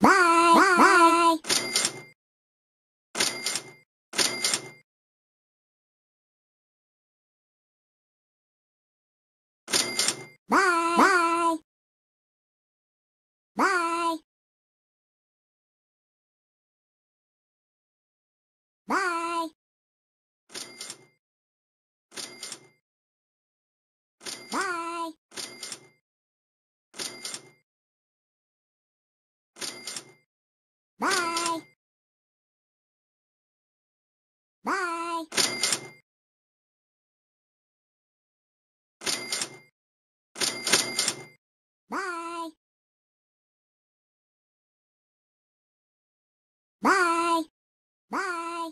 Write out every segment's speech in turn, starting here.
Bye. Bye.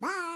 Bye.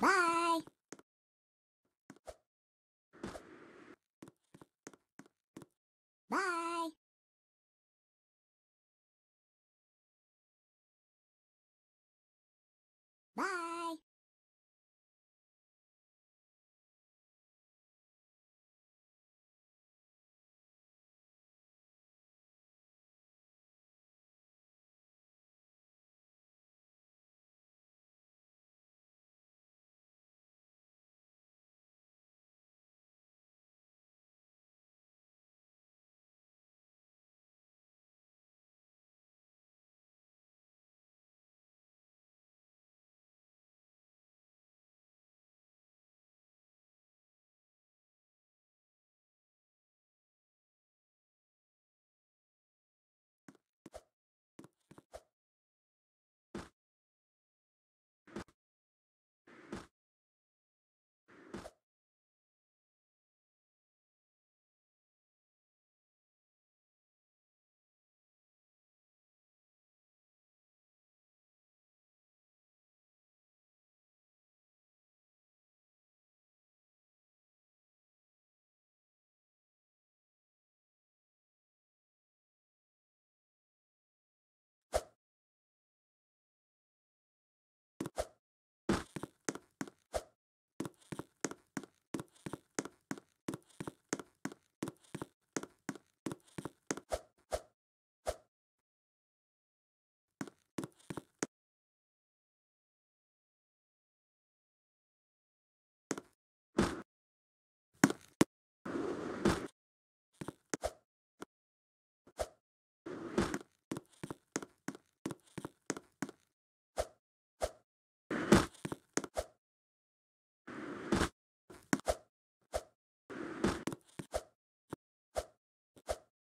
Bye. Bye. Bye.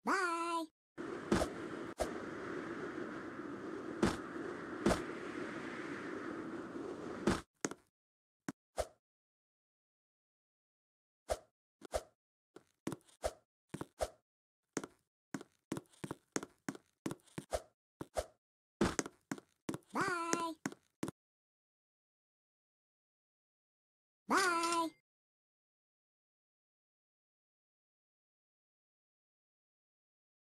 Bye.